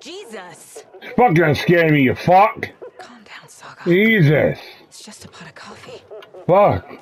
Jesus! Fuck gonna scare me, you fuck. Calm down, Saga. Jesus. It's just a pot of coffee. Fuck.